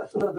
Tá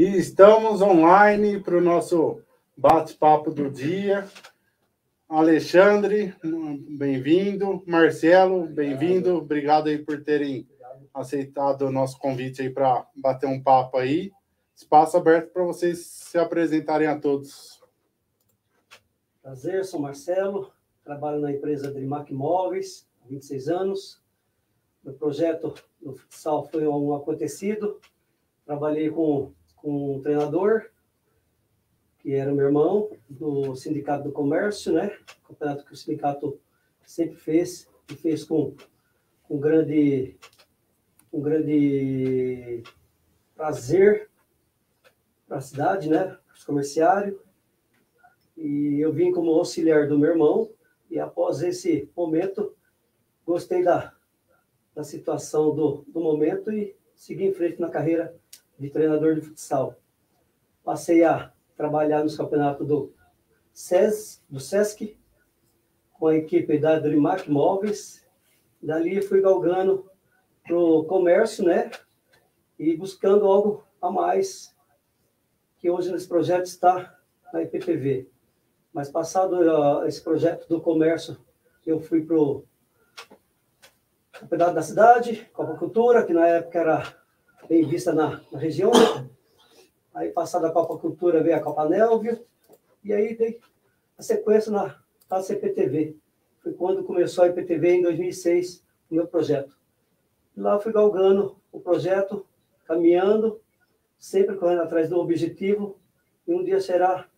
E estamos online para o nosso bate-papo do dia. Alexandre, bem-vindo. Marcelo, bem-vindo. Obrigado aí por terem aceitado o nosso convite aí para bater um papo aí. Espaço aberto para vocês se apresentarem a todos. Prazer, sou Marcelo, trabalho na empresa Drimac Móveis há 26 anos. Meu projeto no futsal foi um acontecido. Trabalhei com com um treinador, que era meu irmão, do Sindicato do Comércio, né? Campeonato que o sindicato sempre fez, e fez com, com grande, um grande prazer para a cidade, né? Os comerciários. E eu vim como auxiliar do meu irmão, e após esse momento, gostei da, da situação do, do momento e segui em frente na carreira de treinador de futsal. Passei a trabalhar nos campeonatos do SES, do SESC, com a equipe da Drimac Móveis. Dali fui galgando para o comércio, né? E buscando algo a mais, que hoje nesse projeto está na IPTV. Mas passado uh, esse projeto do comércio, eu fui para o Campeonato da Cidade, Copa Cultura, que na época era bem vista na, na região. Aí, passada a Copa Cultura, veio a Copa Nelvio, e aí dei a sequência na, na CPTV. Foi quando começou a IPTV em 2006, o meu projeto. E lá fui galgando o projeto, caminhando, sempre correndo atrás do objetivo, e um dia será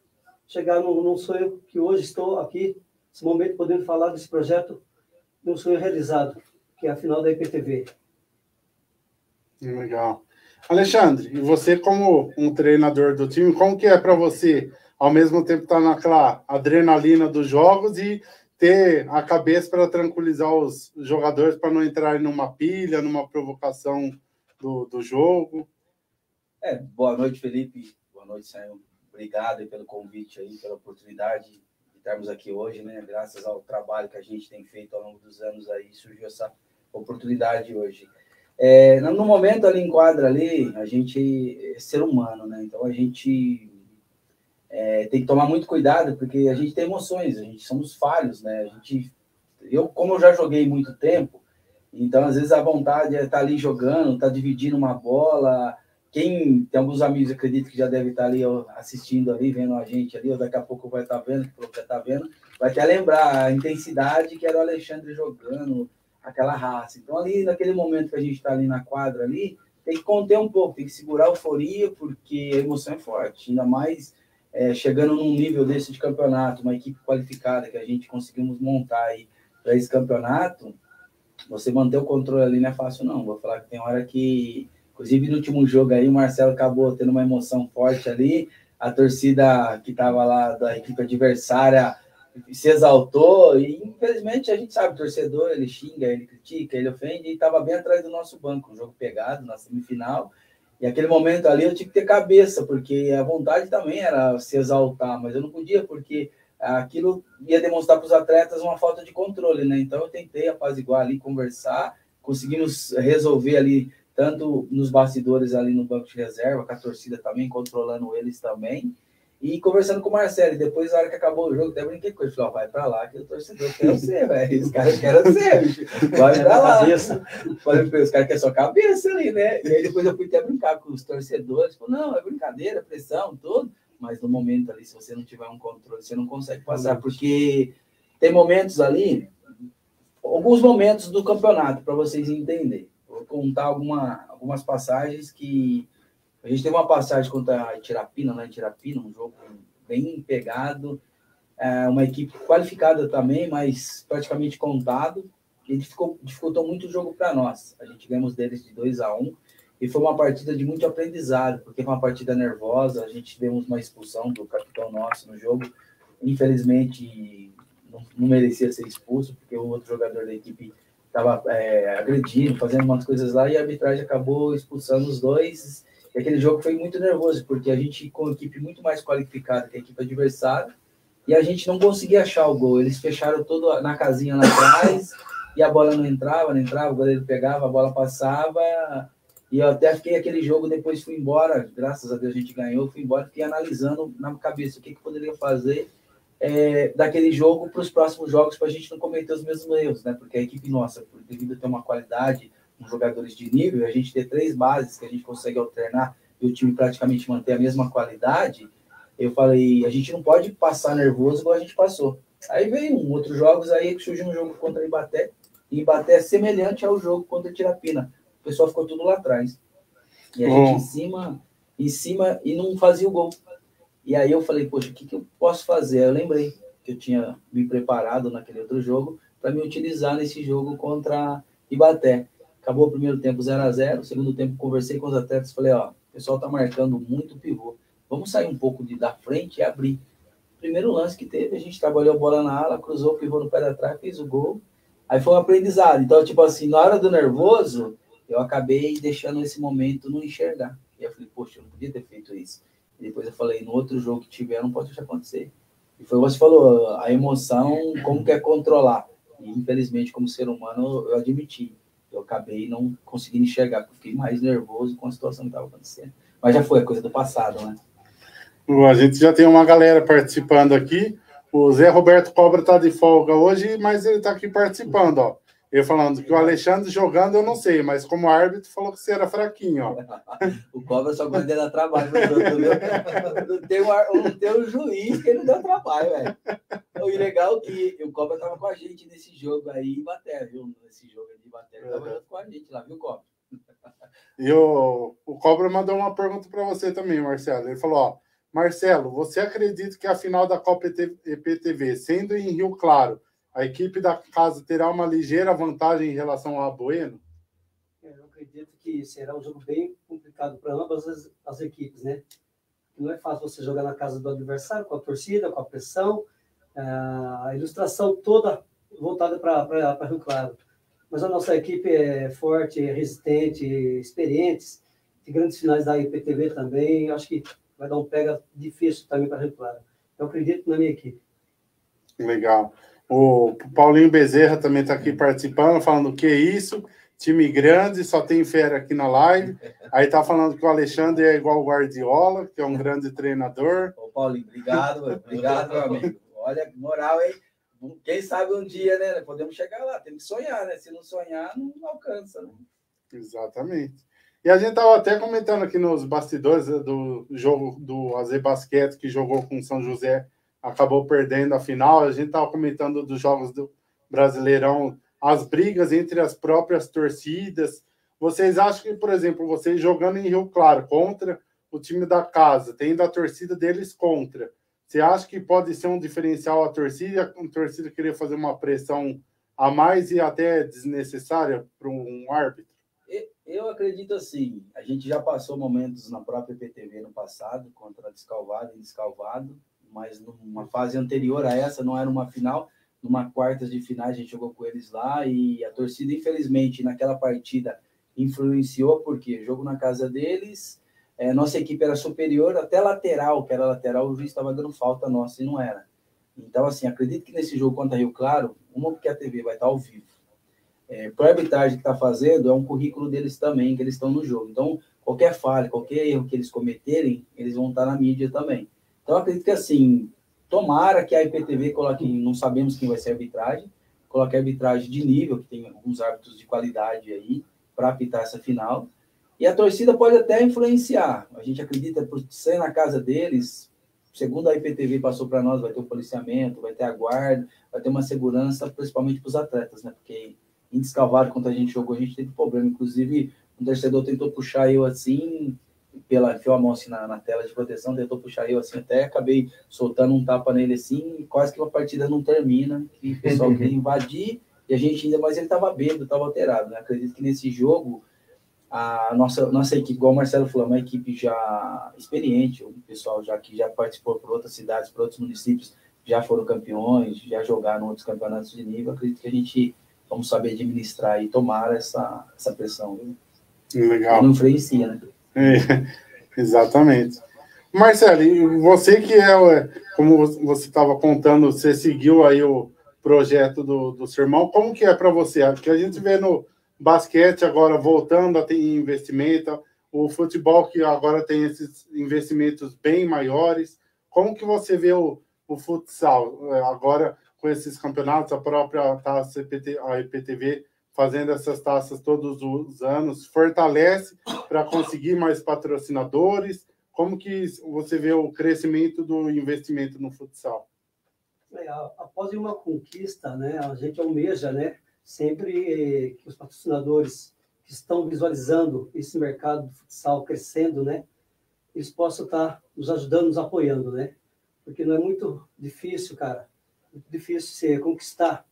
chegar num, num sonho que hoje estou aqui, nesse momento, podendo falar desse projeto, de um sonho realizado, que é a final da IPTV. Legal. Alexandre, e você como um treinador do time, como que é para você, ao mesmo tempo estar tá naquela adrenalina dos jogos e ter a cabeça para tranquilizar os jogadores para não entrarem numa pilha, numa provocação do, do jogo? É, boa noite, Felipe. Boa noite, Sam. Obrigado pelo convite aí, pela oportunidade de estarmos aqui hoje, né? Graças ao trabalho que a gente tem feito ao longo dos anos aí, surgiu essa oportunidade hoje. É, no momento ali em quadra ali, a gente é ser humano, né? Então a gente é, tem que tomar muito cuidado porque a gente tem emoções, a gente somos falhos, né? A gente, eu como eu já joguei muito tempo, então às vezes a vontade é estar ali jogando, estar dividindo uma bola. Quem tem alguns amigos acredito que já deve estar ali ó, assistindo ali, vendo a gente ali, ou daqui a pouco vai estar vendo, que já está vendo, vai até lembrar a intensidade que era o Alexandre jogando aquela raça. Então, ali, naquele momento que a gente está ali na quadra ali, tem que conter um pouco, tem que segurar a euforia, porque a emoção é forte, ainda mais é, chegando num nível desse de campeonato, uma equipe qualificada que a gente conseguimos montar aí para esse campeonato, você manter o controle ali não é fácil, não. Vou falar que tem hora que, inclusive no último jogo aí, o Marcelo acabou tendo uma emoção forte ali, a torcida que estava lá da equipe adversária se exaltou e infelizmente a gente sabe, o torcedor ele xinga, ele critica, ele ofende e estava bem atrás do nosso banco, um jogo pegado na semifinal. E aquele momento ali eu tinha que ter cabeça, porque a vontade também era se exaltar, mas eu não podia, porque aquilo ia demonstrar para os atletas uma falta de controle, né? Então eu tentei apaziguar ali, conversar, conseguimos resolver ali, tanto nos bastidores ali no banco de reserva, com a torcida também, controlando eles também. E conversando com o Marcelo, e depois, na hora que acabou o jogo, até brinquei com ele. Falei, ó, vai pra lá, que o torcedor quer você, velho. Os caras querem você, bicho. Vai pra lá. Falei os caras querem sua cabeça ali, né? E aí depois eu fui até brincar com os torcedores. Falei, não, é brincadeira, pressão, tudo. Mas no momento ali, se você não tiver um controle, você não consegue passar. Porque tem momentos ali, alguns momentos do campeonato, para vocês entenderem. Vou contar alguma, algumas passagens que a gente teve uma passagem contra a Tirapina, né? Tirapina, um jogo bem pegado, é, uma equipe qualificada também, mas praticamente contado. Ele ficou, dificultou muito o jogo para nós. A gente ganhamos deles de 2 a 1 um, e foi uma partida de muito aprendizado, porque foi uma partida nervosa, a gente tivemos uma expulsão do capitão nosso no jogo, infelizmente não, não merecia ser expulso, porque o outro jogador da equipe estava é, agredindo, fazendo umas coisas lá, e a arbitragem acabou expulsando os dois, e aquele jogo foi muito nervoso, porque a gente, com a equipe muito mais qualificada que a equipe adversária, e a gente não conseguia achar o gol, eles fecharam todo na casinha lá atrás, e a bola não entrava, não entrava, o goleiro pegava, a bola passava, e eu até fiquei aquele jogo, depois fui embora, graças a Deus a gente ganhou, fui embora, fiquei analisando na cabeça o que, que poderia fazer é, daquele jogo para os próximos jogos, para a gente não cometer os mesmos erros, né? Porque a equipe nossa, devido a ter uma qualidade, com jogadores de nível, a gente ter três bases que a gente consegue alternar e o time praticamente manter a mesma qualidade, eu falei, a gente não pode passar nervoso igual a gente passou. Aí veio um outros jogos aí que surgiu um jogo contra Ibaté, e Ibaté é semelhante ao jogo contra Tirapina. O pessoal ficou tudo lá atrás. E a gente em cima, em cima e não fazia o gol. E aí eu falei, poxa, o que, que eu posso fazer? Aí eu lembrei que eu tinha me preparado naquele outro jogo para me utilizar nesse jogo contra Ibaté. Acabou o primeiro tempo 0 a 0 segundo tempo conversei com os atletas, falei, ó, o pessoal tá marcando muito pivô. Vamos sair um pouco de da frente e abrir. Primeiro lance que teve, a gente trabalhou a bola na ala, cruzou o pivô no pé da trás, fez o gol. Aí foi um aprendizado. Então, tipo assim, na hora do nervoso, eu acabei deixando esse momento não enxergar. E eu falei, poxa, eu não podia ter feito isso. E depois eu falei, no outro jogo que tiver, não pode deixar acontecer. E foi o que você falou, a emoção, como quer controlar. E infelizmente, como ser humano, eu admiti. Eu acabei não conseguindo enxergar, porque eu fiquei mais nervoso com a situação que estava acontecendo. Mas já foi, a coisa do passado, né? A gente já tem uma galera participando aqui. O Zé Roberto Cobra está de folga hoje, mas ele está aqui participando, ó. Eu falando que o Alexandre jogando, eu não sei, mas como árbitro falou que você era fraquinho, ó. o Cobra só quando ele dá trabalho, não tem, um, não tem um juiz que ele dá trabalho, velho. O legal é que o Cobra tava com a gente nesse jogo aí em Baté, viu? Nesse jogo de Baté, ele tava junto com a gente lá, viu, Cobra? E o, o Cobra mandou uma pergunta para você também, Marcelo. Ele falou, ó, Marcelo, você acredita que a final da Copa EPTV, sendo em Rio Claro, a equipe da casa terá uma ligeira vantagem em relação ao Bueno? É, eu acredito que será um jogo bem complicado para ambas as, as, equipes, né? Não é fácil você jogar na casa do adversário, com a torcida, com a pressão, é, a ilustração toda voltada para Rio Claro. Mas a nossa equipe é forte, é resistente, experiente, de grandes finais da IPTV também. Acho que vai dar um pega difícil também para Rio Claro. Eu acredito na minha equipe. Legal. O Paulinho Bezerra também está aqui participando, falando que isso, time grande, só tem fera aqui na live. Aí está falando que o Alexandre é igual o Guardiola, que é um grande treinador. Ô, Paulinho, obrigado, obrigado, meu amigo. Olha, moral, hein? Quem sabe um dia, né? Podemos chegar lá, tem que sonhar, né? Se não sonhar, não alcança, né? Exatamente. E a gente estava até comentando aqui nos bastidores do jogo do AZ Basquete, que jogou com São José, acabou perdendo a final. A gente estava comentando dos jogos do Brasileirão, as brigas entre as próprias torcidas. Vocês acham que, por exemplo, vocês jogando em Rio Claro contra o time da casa, tendo a torcida deles contra, você acha que pode ser um diferencial a torcida, a torcida querer fazer uma pressão a mais e até desnecessária para um árbitro? Eu acredito assim, a gente já passou momentos na própria PTV no passado, contra Descalvado e Descalvado, mas numa fase anterior a essa, não era uma final, numa quartas de final a gente jogou com eles lá e a torcida, infelizmente, naquela partida influenciou, porque jogo na casa deles, é, nossa equipe era superior, até lateral, que era lateral, o juiz estava dando falta nossa e não era. Então, assim, acredito que nesse jogo contra Rio Claro, uma porque a TV vai estar ao vivo, é, para a arbitragem que está fazendo, é um currículo deles também, que eles estão no jogo. Então, qualquer falha, qualquer erro que eles cometerem, eles vão estar na mídia também. Então, acredito que, assim, tomara que a IPTV coloque, não sabemos quem vai ser a arbitragem, coloque a arbitragem de nível, que tem alguns árbitros de qualidade aí, para apitar essa final. E a torcida pode até influenciar. A gente acredita, por ser na casa deles, segundo a IPTV passou para nós, vai ter o policiamento, vai ter a guarda, vai ter uma segurança, principalmente para os atletas, né? Porque em Descalvado, quando a gente jogou, a gente teve problema. Inclusive, um torcedor tentou puxar eu assim, pela, enfiou a mão assim na, na, tela de proteção, tentou puxar eu assim, até acabei soltando um tapa nele assim, quase que a partida não termina, que o pessoal queria invadir, e a gente ainda, mas ele estava bêbado, estava alterado, né? Acredito que nesse jogo a nossa, nossa equipe, igual o Marcelo falou, é uma equipe já experiente, o pessoal já que já participou por outras cidades, por outros municípios, já foram campeões, já jogaram outros campeonatos de nível, acredito que a gente vamos saber administrar e tomar essa, essa pressão. Viu? Legal. E não influencia, né? É, exatamente. Marcelo, você que é, como você estava contando, você seguiu aí o projeto do, do seu irmão, como que é para você? Porque a gente vê no basquete agora voltando a ter investimento, o futebol que agora tem esses investimentos bem maiores. Como que você vê o, o futsal é, agora com esses campeonatos, a própria taça EPT, a IPTV fazendo essas taças todos os anos, fortalece para conseguir mais patrocinadores? Como que você vê o crescimento do investimento no futsal? É, após uma conquista, né, a gente almeja, né, sempre que os patrocinadores que estão visualizando esse mercado do futsal crescendo, né, eles possam estar nos ajudando, nos apoiando, né? Porque não é muito difícil, cara, muito difícil você conquistar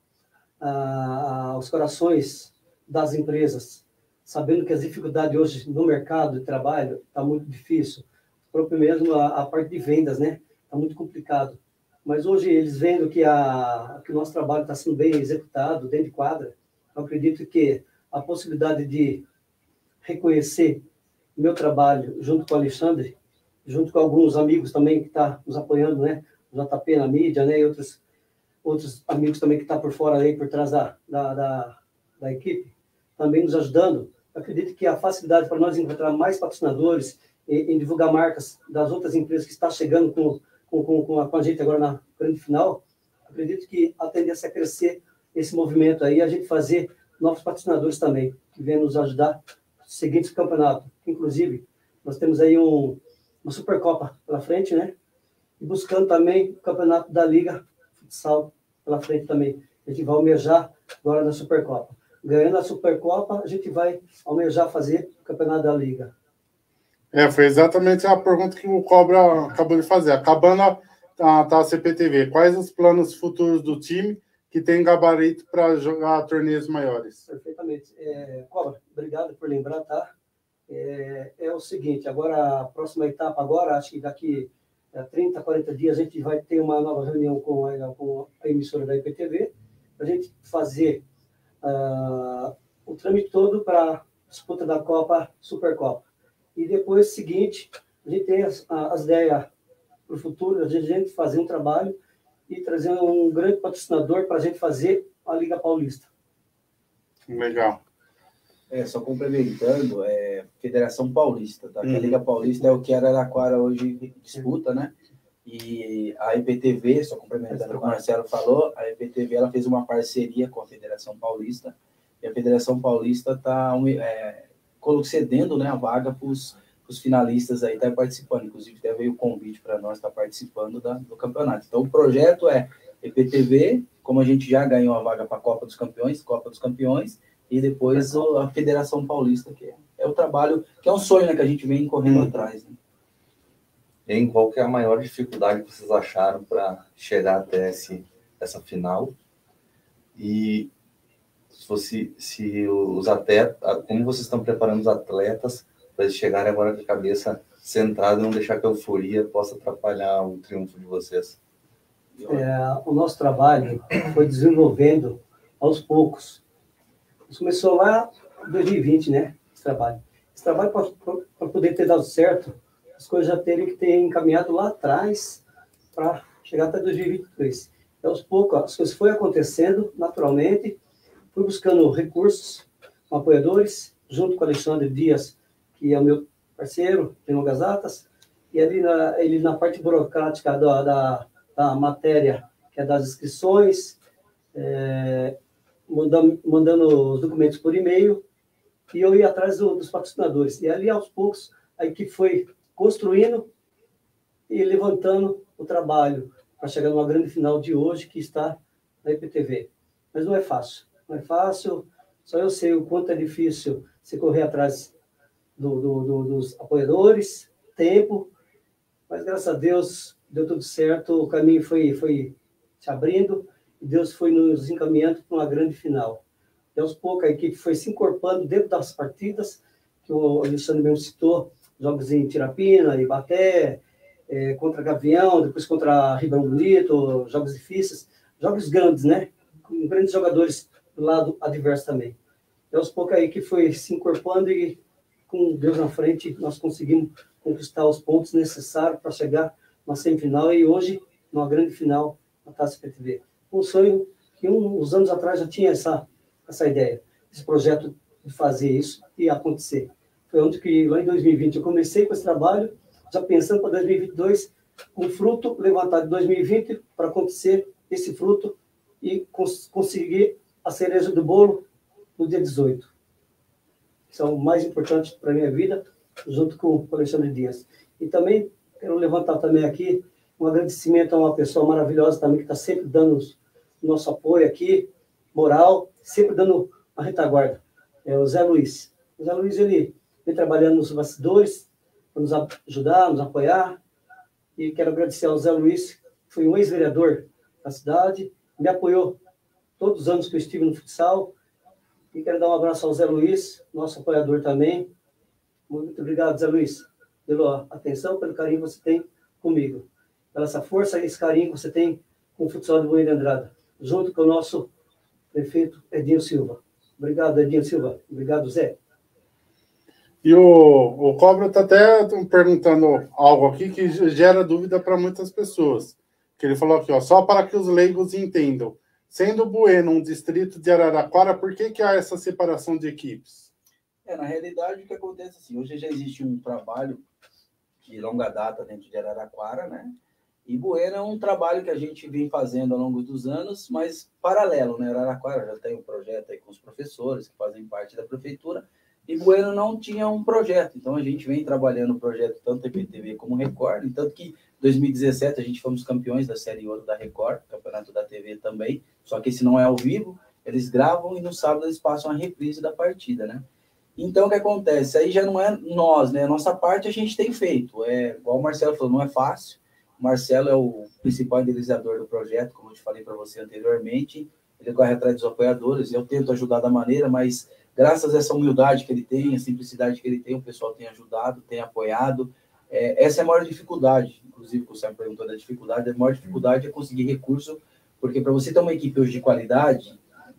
ah, os corações das empresas, sabendo que as dificuldades hoje no mercado de trabalho está muito difícil. Próprio mesmo a, a parte de vendas, né? Está muito complicado. Mas hoje eles vendo que, a, que o nosso trabalho está sendo bem executado dentro de quadra, eu acredito que a possibilidade de reconhecer meu trabalho junto com o Alexandre, junto com alguns amigos também que estão tá nos apoiando, né? O JP na mídia, né? E outros, outros amigos também que estão tá por fora aí, por trás da, da, da, da equipe, também nos ajudando. Acredito que a facilidade para nós encontrar mais patrocinadores, em, em divulgar marcas das outras empresas que estão chegando com com, com, com, a, com a gente agora na grande final, acredito que a tendência é crescer esse movimento aí, a gente fazer novos patrocinadores também, que venham nos ajudar nos seguintes campeonatos. Inclusive, nós temos aí um, uma Supercopa pela frente, né? E buscando também o campeonato da Liga Futsal pela frente também. A gente vai almejar agora na Supercopa. Ganhando a Supercopa, a gente vai almejar fazer o campeonato da Liga. É, foi exatamente a pergunta que o Cobra acabou de fazer. Acabando a, a, a CPTV, quais os planos futuros do time que tem gabarito para jogar torneios maiores? Perfeitamente. É, Cobra, obrigado por lembrar, tá? É, é, o seguinte, agora a próxima etapa agora, acho que daqui a 30, 40 dias a gente vai ter uma nova reunião com a, com a emissora da IPTV, para a gente fazer uh, o trâmite todo para disputa da Copa, Supercopa. E depois, seguinte, a gente tem as, as ideias para o futuro, a gente fazer um trabalho e trazer um grande patrocinador para a gente fazer a Liga Paulista. Legal. É, só complementando, é Federação Paulista, tá? Uhum. A Liga Paulista é o que a Araraquara hoje disputa, né? E a IPTV, só complementando o que o Marcelo falou, a IPTV ela fez uma parceria com a Federação Paulista e a Federação Paulista está é, cedendo né, a vaga para os finalistas aí estar tá participando. Inclusive, até veio o convite para nós estar tá participando da, do campeonato. Então, o projeto é EPTV, como a gente já ganhou a vaga para a Copa dos Campeões, Copa dos Campeões, e depois a Federação Paulista, que é, é, o trabalho, que é um sonho né, que a gente vem correndo hum. atrás. Né? Em qual que é a maior dificuldade que vocês acharam para chegar até esse, essa final? E se fosse se os atletas, como vocês estão preparando os atletas para eles chegarem agora com a cabeça centrada e não deixar que a euforia possa atrapalhar o triunfo de vocês? É, o nosso trabalho foi desenvolvendo aos poucos. Isso começou lá em 2020, né? Esse trabalho. Esse trabalho, para poder ter dado certo, as coisas já teriam que ter encaminhado lá atrás para chegar até 2023. E aos poucos, as coisas foram acontecendo naturalmente, Fui buscando recursos, apoiadores, junto com Alexandre Dias, que é o meu parceiro, tem longas atas, e ali na, ele na parte burocrática da, da, da matéria, que é das inscrições, é, mandando, mandando os documentos por e-mail, e eu ia atrás do, dos patrocinadores. E ali, aos poucos, a equipe foi construindo e levantando o trabalho para chegar numa grande final de hoje, que está na IPTV. Mas não é fácil não é fácil. Só eu sei o quanto é difícil se correr atrás do, do, do, dos apoiadores, tempo, mas graças a Deus deu tudo certo, o caminho foi, foi se abrindo Deus foi nos encaminhando para uma grande final. E aos poucos a equipe foi se encorpando dentro das partidas, que o Alexandre mesmo citou, jogos em Tirapina, Ibaté, é, contra Gavião, depois contra Ribeirão Bonito, jogos difíceis, jogos grandes, né? Com grandes jogadores do lado adverso também. E aos poucos aí que foi se encorpando e com Deus na frente, nós conseguimos conquistar os pontos necessários para chegar na semifinal e hoje numa grande final na Taça PTV. Um sonho que um, uns anos atrás já tinha essa, essa ideia, esse projeto de fazer isso e acontecer. Foi onde que, lá em 2020, eu comecei com esse trabalho, já pensando para 2022, um fruto levantado em 2020 para acontecer esse fruto e cons conseguir a cereja do bolo no dia 18. Isso é o mais importante para a minha vida, junto com o Alexandre Dias. E também quero levantar também aqui um agradecimento a uma pessoa maravilhosa também que está sempre dando nosso apoio aqui, moral, sempre dando a retaguarda. É o Zé Luiz. O Zé Luiz, ele vem trabalhando nos bastidores, para nos ajudar, nos apoiar. E quero agradecer ao Zé Luiz, que foi um ex-vereador da cidade, me apoiou todos os anos que eu estive no futsal. E quero dar um abraço ao Zé Luiz, nosso apoiador também. Muito obrigado, Zé Luiz, pela atenção, pelo carinho que você tem comigo. Pela essa força e esse carinho que você tem com o futsal de Moinho Andrada, junto com o nosso prefeito Edinho Silva. Obrigado, Edinho Silva. Obrigado, Zé. E o, o Cobra está até perguntando algo aqui que gera dúvida para muitas pessoas. Que ele falou aqui, ó, só para que os leigos entendam. Sendo Bueno um distrito de Araraquara, por que, que há essa separação de equipes? É, na realidade, o que acontece assim, hoje já existe um trabalho de longa data dentro de Araraquara, né? E Bueno é um trabalho que a gente vem fazendo ao longo dos anos, mas paralelo, né? Araraquara já tem um projeto aí com os professores que fazem parte da prefeitura, e Bueno não tinha um projeto. Então a gente vem trabalhando o projeto tanto IPTV como Record, tanto que 2017 a gente fomos campeões da Série Ouro da Record, campeonato da TV também, só que esse não é ao vivo, eles gravam e no sábado eles passam a reprise da partida, né? Então, o que acontece? Aí já não é nós, né? Nossa parte a gente tem feito. É, igual o Marcelo falou, não é fácil. O Marcelo é o principal idealizador do projeto, como eu te falei para você anteriormente. Ele corre atrás dos apoiadores. Eu tento ajudar da maneira, mas graças a essa humildade que ele tem, a simplicidade que ele tem, o pessoal tem ajudado, tem apoiado. É, essa é a maior dificuldade, inclusive, você me perguntou da dificuldade, a maior dificuldade é conseguir recurso, porque para você ter uma equipe hoje de qualidade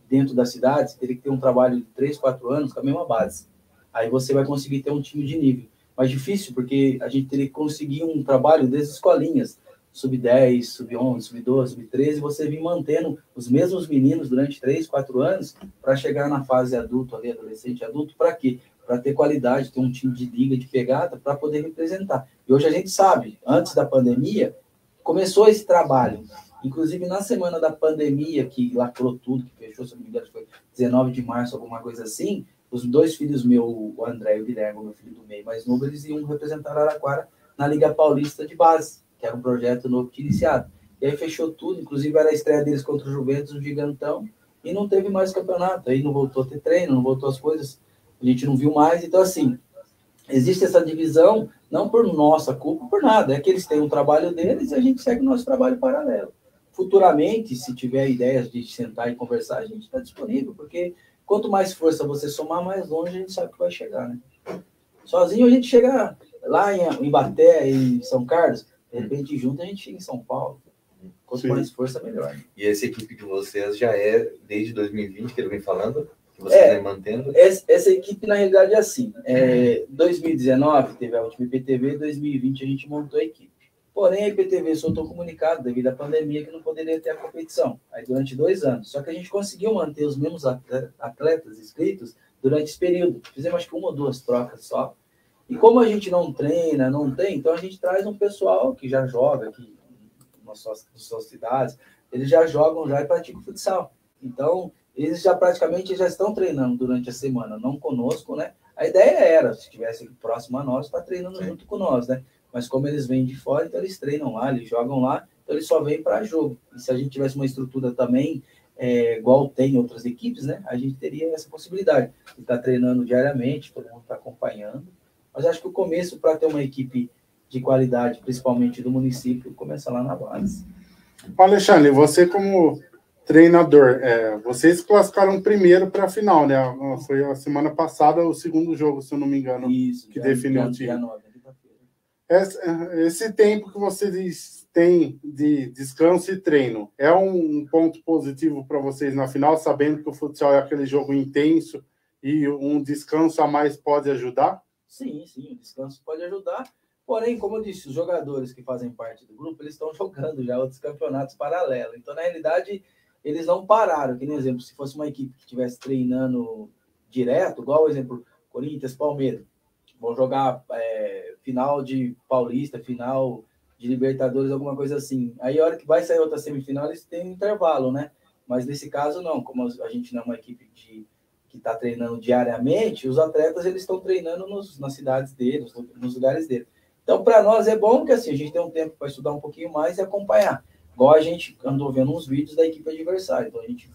dentro da cidade, você teria que ter um trabalho de 3, 4 anos com a mesma base. Aí você vai conseguir ter um time de nível. Mais difícil, porque a gente teria que conseguir um trabalho desde escolinhas, sub-10, sub-11, sub-12, sub-13, você vir mantendo os mesmos meninos durante 3, 4 anos para chegar na fase adulto, ali, adolescente adulto, para quê? Para ter qualidade, ter um time de liga, de pegada, para poder representar. E hoje a gente sabe, antes da pandemia, começou esse trabalho. Inclusive, na semana da pandemia, que lacrou tudo, que fechou, se não me engano, foi 19 de março, alguma coisa assim, os dois filhos meus, o André e o Guilherme, meu filho do meio mais novo, eles iam representar Araquara na Liga Paulista de Base que era um projeto novo que iniciado. E aí fechou tudo, inclusive era a estreia deles contra o Juventus, um gigantão, e não teve mais campeonato. Aí não voltou a ter treino, não voltou as coisas, a gente não viu mais. Então, assim, existe essa divisão, não por nossa culpa, por nada, é que eles têm um trabalho deles e a gente segue o nosso trabalho paralelo. Futuramente, se tiver ideias de sentar e conversar, a gente está disponível, porque quanto mais força você somar, mais longe a gente sabe que vai chegar, né? Sozinho a gente chega lá em Ibaté, em São Carlos, de repente, junto a gente fica em São Paulo. Quanto Sim. mais força, melhor. E essa equipe de vocês já é desde 2020 que ele vem falando? Que você é, vem mantendo? Essa, essa, equipe, na realidade, é assim. É, 2019 teve a última IPTV, 2020 a gente montou a equipe. Porém, a IPTV soltou comunicado devido à pandemia que não poderia ter a competição. Aí, durante dois anos. Só que a gente conseguiu manter os mesmos atletas inscritos durante esse período. Fizemos acho que uma ou duas trocas só. E como a gente não treina, não tem, então a gente traz um pessoal que já joga aqui nas suas, nas suas cidades, eles já jogam já e praticam futsal. Então, eles já praticamente já estão treinando durante a semana, não conosco, né? A ideia era, se estivesse próximo a nós, estar tá treinando Sim. junto com nós, né? Mas como eles vêm de fora, então eles treinam lá, eles jogam lá, então eles só vêm para jogo. E se a gente tivesse uma estrutura também, é, igual tem outras equipes, né? A gente teria essa possibilidade de estar tá treinando diariamente, todo mundo está acompanhando mas acho que o começo para ter uma equipe de qualidade, principalmente do município, começa lá na base. Alexandre, você como treinador, é, vocês classificaram primeiro para a final, né? Foi a semana passada o segundo jogo, se eu não me engano, Isso, que já- definiu já- o time. Esse, tempo que vocês têm de descanso e treino é um ponto positivo para vocês na final, sabendo que o futsal é aquele jogo intenso e um descanso a mais pode ajudar? Sim, sim, o descanso pode ajudar. Porém, como eu disse, os jogadores que fazem parte do grupo, eles estão jogando já outros campeonatos paralelos. Então, na realidade, eles não pararam. Que nem exemplo, se fosse uma equipe que estivesse treinando direto, igual, exemplo, Corinthians, Palmeiras, vão jogar é, final de Paulista, final de Libertadores, alguma coisa assim. Aí, a hora que vai sair outra semifinal, eles têm um intervalo, né? Mas nesse caso, não. Como a gente não é uma equipe de, que está treinando diariamente, os atletas eles estão treinando nos, nas cidades deles, nos lugares deles. Então, para nós é bom que assim, a gente tem um tempo para estudar um pouquinho mais e acompanhar. Igual a gente andou vendo uns vídeos da equipe adversária. Então, a gente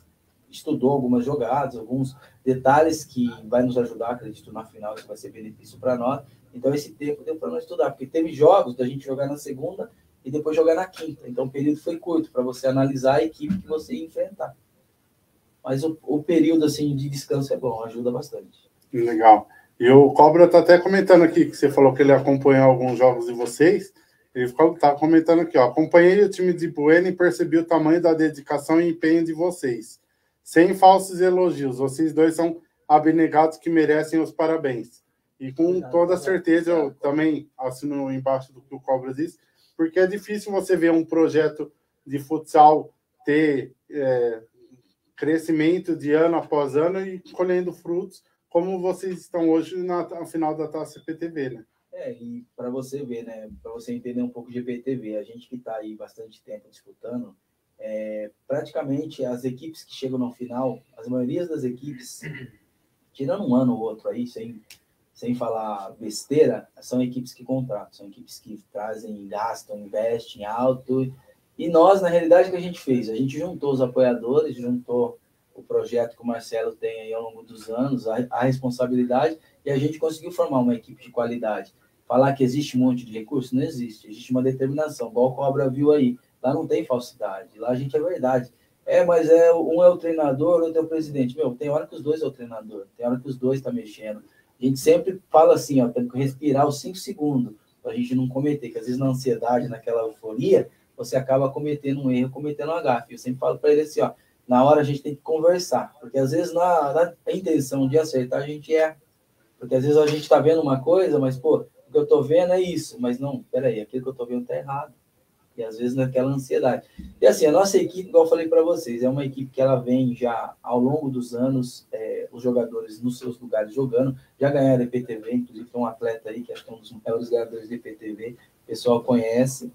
estudou algumas jogadas, alguns detalhes que vai nos ajudar, acredito, na final, isso vai ser benefício para nós. Então, esse tempo deu para nós estudar, porque teve jogos da gente jogar na segunda e depois jogar na quinta. Então, o período foi curto para você analisar a equipe que você ia enfrentar. Mas o, o período assim de descanso é bom, ajuda bastante. Legal. E o Cobra tá até comentando aqui que você falou que ele acompanhou alguns jogos de vocês. Ele tá comentando aqui, ó. Acompanhei o time de Bueno e percebi o tamanho da dedicação e empenho de vocês. Sem falsos elogios. Vocês dois são abnegados que merecem os parabéns. E com Obrigado, toda certeza eu também assino embaixo do que o Cobra disse, porque é difícil você ver um projeto de futsal ter é, crescimento de ano após ano e colhendo frutos como vocês estão hoje na, na final da Taça PTV, né? É, e para você ver, né, para você entender um pouco de GPTV, a gente que está aí bastante tempo disputando, é, praticamente as equipes que chegam no final, as maiorias das equipes, tirando um ano ou outro aí, sem, sem falar besteira, são equipes que contratam, são equipes que trazem, gastam, investem alto. E nós, na realidade, o que a gente fez? A gente juntou os apoiadores, juntou o projeto que o Marcelo tem aí ao longo dos anos, a, a responsabilidade, e a gente conseguiu formar uma equipe de qualidade. Falar que existe um monte de recurso? Não existe. Existe uma determinação, igual o Cobra viu aí. Lá não tem falsidade, lá a gente é verdade. É, mas é um é o treinador, outro é o presidente. Meu, tem hora que os dois é o treinador, tem hora que os dois tá mexendo. A gente sempre fala assim, ó, tem que respirar os cinco segundos, para a gente não cometer, que às vezes na ansiedade, naquela euforia, você acaba cometendo um erro, cometendo um agafe. Eu sempre falo para ele assim, ó, na hora a gente tem que conversar, porque às vezes na, na intenção de acertar a gente é, porque às vezes a gente está vendo uma coisa, mas pô, o que eu estou vendo é isso, mas não, peraí, aquilo que eu estou vendo está errado. E às vezes naquela ansiedade. E assim, a nossa equipe, igual eu falei para vocês, é uma equipe que ela vem já ao longo dos anos, é, os jogadores nos seus lugares jogando, já ganharam EPTV, inclusive tem um atleta aí que acho que é um dos maiores ganhadores de EPTV, o pessoal conhece,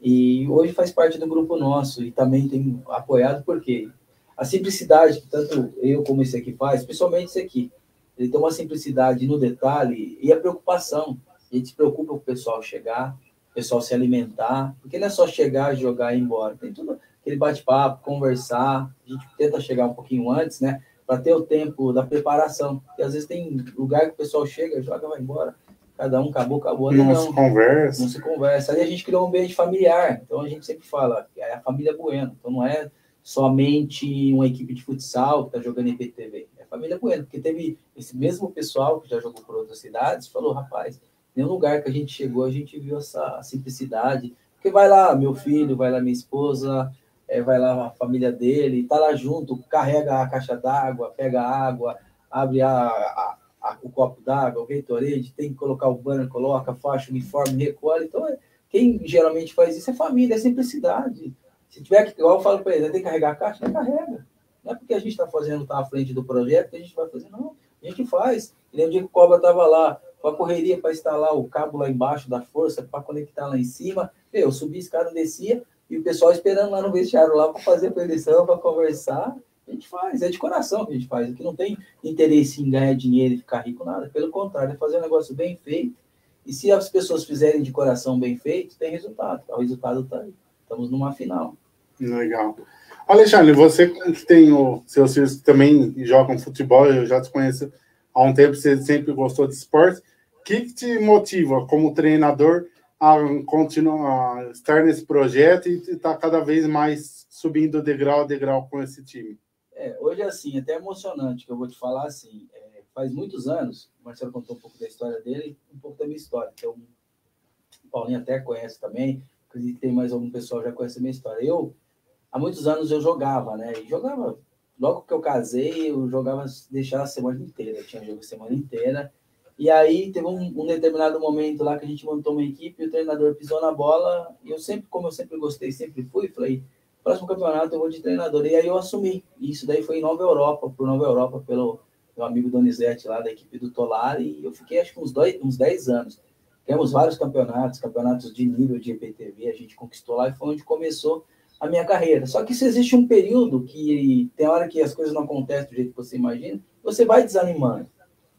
e hoje faz parte do grupo nosso, e também tem apoiado, porque a simplicidade que tanto eu como esse aqui faz, principalmente esse aqui, ele tem uma simplicidade no detalhe e a preocupação. A gente se preocupa com o pessoal chegar, o pessoal se alimentar, porque não é só chegar, jogar e ir embora. Tem tudo aquele bate-papo, conversar. A gente tenta chegar um pouquinho antes, né? Para ter o tempo da preparação. Porque às vezes tem lugar que o pessoal chega, joga, vai embora. Cada um acabou, acabou. Não, não se conversa. não se conversa. Aí a gente criou um ambiente familiar. Então a gente sempre fala, é a família Bueno. Então não é somente uma equipe de futsal que está jogando em PTV. É a família Bueno, porque teve esse mesmo pessoal que já jogou por outras cidades, falou, rapaz, nenhum lugar que a gente chegou, a gente viu essa simplicidade. Porque vai lá meu filho, vai lá minha esposa, é, vai lá a família dele, tá lá junto, carrega a caixa d'água, pega a água, abre a, a, a o copo d'água, o Gatorade, tem que colocar o banner, coloca, faixa, uniforme, recolhe. Então, é, quem geralmente faz isso é família, é simplicidade. Se tiver que, igual eu falo para ele, tem que carregar a caixa, carrega. Não é porque a gente está fazendo, está à frente do projeto que a gente vai fazer, não. A gente faz. E nem um dia que o Cobra estava lá, com a correria para instalar o cabo lá embaixo da força, para conectar lá em cima. Eu subi a escada, descia, e o pessoal esperando lá no vestiário lá para fazer a predição, para conversar. A gente faz, é de coração que a gente faz. Aqui não tem interesse em ganhar dinheiro e ficar rico, nada. Pelo contrário, é fazer um negócio bem feito. E se as pessoas fizerem de coração bem feito, tem resultado. O resultado está aí. Estamos numa final. Legal. Alexandre, você que tem o, seus filhos também jogam futebol, eu já te conheço há um tempo, você sempre gostou de esporte. Que, que te motiva como treinador a continuar a estar nesse projeto e estar tá cada vez mais subindo degrau a degrau com esse time? É, hoje, assim, até emocionante, que eu vou te falar assim, é, faz muitos anos, o Marcelo contou um pouco da história dele, um pouco da minha história, é um, o Paulinho até conhece também, acredito que tem mais algum pessoal que já conhece a minha história. Eu, há muitos anos, eu jogava, né, e jogava, logo que eu casei, eu jogava, deixava a semana inteira, eu tinha jogo a semana inteira, e aí teve um, um, determinado momento lá que a gente montou uma equipe, e o treinador pisou na bola, e eu sempre, como eu sempre gostei, sempre fui, falei, próximo campeonato eu vou de treinador. E aí eu assumi. Isso daí foi em Nova Europa, por Nova Europa, pelo meu amigo Donizete lá da equipe do Tolar, e eu fiquei acho que uns, dois, uns 10 anos. Temos vários campeonatos, campeonatos de nível de EPTV, a gente conquistou lá e foi onde começou a minha carreira. Só que se existe um período que tem hora que as coisas não acontecem do jeito que você imagina, você vai desanimando.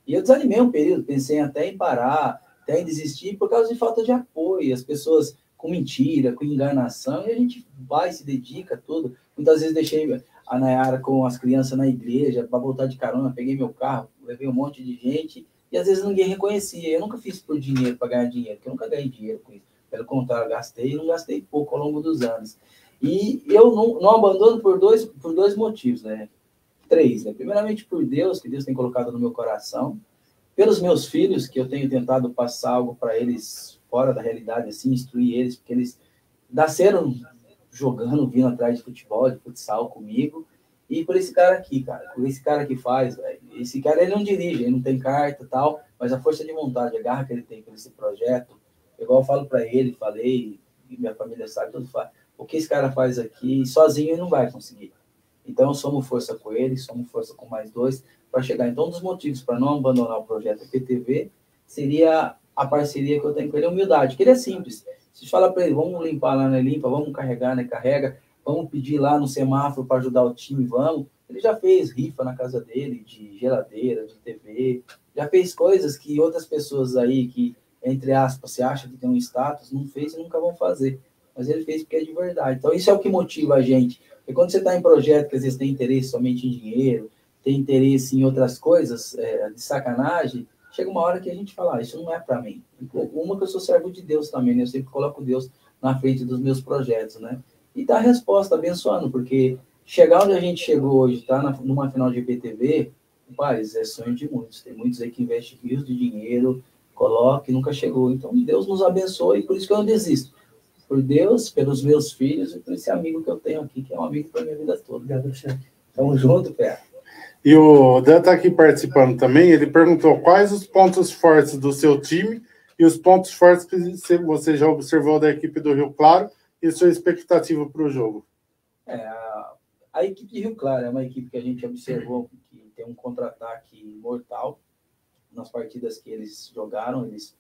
E eu desanimei um período, pensei até em parar, até em desistir, por causa de falta de apoio. As pessoas com mentira, com enganação, e a gente vai, se dedica, tudo. Muitas vezes deixei a Nayara com as crianças na igreja para voltar de carona, peguei meu carro, levei um monte de gente, e às vezes ninguém reconhecia. Eu nunca fiz por dinheiro, para ganhar dinheiro, porque eu nunca ganhei dinheiro com isso. Pelo contrário, gastei e não gastei pouco ao longo dos anos. E eu não, não abandono por dois, por dois motivos, né? Três. Né? Primeiramente, por Deus, que Deus tem colocado no meu coração. Pelos meus filhos, que eu tenho tentado passar algo para eles fora da realidade, assim, instruir eles, porque eles nasceram jogando, vindo atrás de futebol, de futsal comigo. E por esse cara aqui, cara, por esse cara que faz, véio. esse cara ele não dirige, ele não tem carta tal, mas a força de vontade, a garra que ele tem por esse projeto, igual eu falo para ele, falei, e minha família sabe, tudo faz. O que esse cara faz aqui, sozinho ele não vai conseguir. Então, somos força com ele, somos força com mais dois para chegar. Então, um dos motivos para não abandonar o projeto PTV seria a parceria que eu tenho com ele, a humildade, que ele é simples. Se fala para ele, vamos limpar lá na limpa, vamos carregar, né? Carrega, vamos pedir lá no semáforo para ajudar o time, vamos. Ele já fez rifa na casa dele, de geladeira, de TV, já fez coisas que outras pessoas aí, que, entre aspas, se acha que tem um status, não fez e nunca vão fazer. Mas ele fez porque é de verdade. Então, isso é o que motiva a gente e quando você está em projeto que às vezes tem interesse somente em dinheiro, tem interesse em outras coisas, é, de sacanagem, chega uma hora que a gente fala, ah, isso não é para mim. Uma que eu sou servo de Deus também, né? Eu sempre coloco Deus na frente dos meus projetos, né? E dá a resposta abençoando, porque chegar onde a gente chegou hoje, tá numa final de IPTV, paz, é sonho de muitos. Tem muitos aí que investem rios de dinheiro, coloca e nunca chegou. Então, Deus nos abençoe, por isso que eu não desisto por Deus, pelos meus filhos e por esse amigo que eu tenho aqui, que é um amigo para minha vida toda. Obrigado. Tamo junto, Pé. E o Dan está aqui participando também. Ele perguntou quais os pontos fortes do seu time e os pontos fortes que você já observou da equipe do Rio Claro e sua expectativa para o jogo. É, a, a, equipe de Rio Claro é uma equipe que a gente observou que tem um contra-ataque mortal nas partidas que eles jogaram. Eles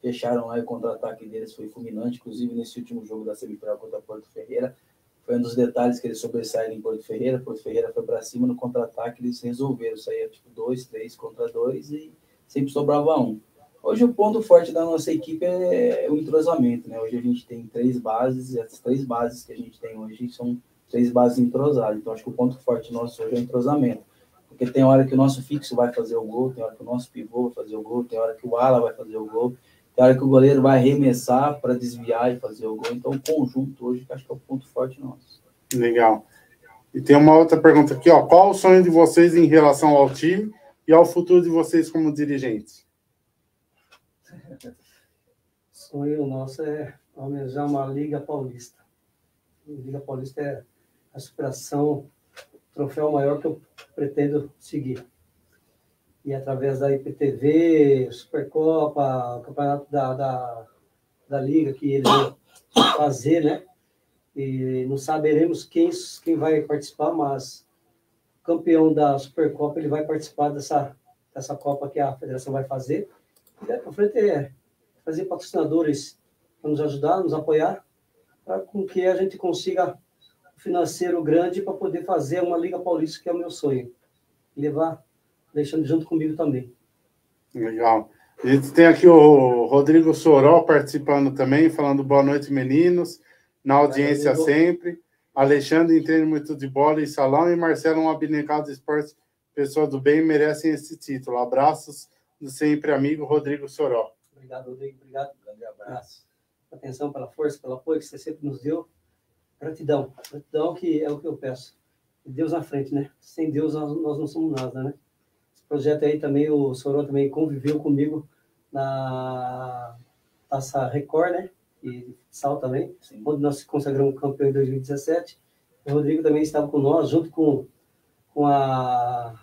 fecharam lá e o contra-ataque deles foi fulminante, inclusive nesse último jogo da semifinal contra Porto Ferreira. Foi um dos detalhes que eles sobressaíram em Porto Ferreira. Porto Ferreira foi para cima no contra-ataque, eles resolveram. Saía tipo dois, três contra dois e sempre sobrava um. Hoje o ponto forte da nossa equipe é o entrosamento, né? Hoje a gente tem três bases, e as três bases que a gente tem hoje são três bases entrosadas. Então acho que o ponto forte nosso hoje é o entrosamento. Porque tem hora que o nosso fixo vai fazer o gol, tem hora que o nosso pivô vai fazer o gol, tem hora que o ala vai fazer o gol. Tem hora que o goleiro vai arremessar para desviar e fazer o gol. Então, o conjunto hoje, acho que é o ponto forte nosso. Legal. E tem uma outra pergunta aqui, ó. Qual o sonho de vocês em relação ao time e ao futuro de vocês como dirigentes? O sonho nosso é almejar uma Liga Paulista. A Liga Paulista é a superação, o troféu maior que eu pretendo seguir e através da IPTV, Supercopa, Campeonato da, da, da Liga que eles vão fazer, né? E não saberemos quem, quem vai participar, mas o campeão da Supercopa ele vai participar dessa, dessa Copa que a federação vai fazer. E daí para frente é fazer patrocinadores para nos ajudar, nos apoiar, para com que a gente consiga financeiro grande para poder fazer uma Liga Paulista, que é o meu sonho. Levar deixando junto comigo também. Legal. A gente tem aqui o Rodrigo Soró participando também, falando boa noite, meninos, na audiência sempre. Alexandre entende muito de bola e salão, e Marcelo, um abnegado de esporte, pessoa do bem, merecem esse título. Abraços do sempre amigo Rodrigo Soró. Obrigado, Rodrigo. Obrigado. Grande abraço. atenção, pela força, pelo apoio que você sempre nos deu. Gratidão. Gratidão que é o que eu peço. Deus na frente, né? Sem Deus nós não somos nada, né? Projeto aí também, o Sorô também conviveu comigo na Taça Record, né? E Sal também, Sim. onde nós consagramos campeão em 2017. O Rodrigo também estava com nós, junto com, com a,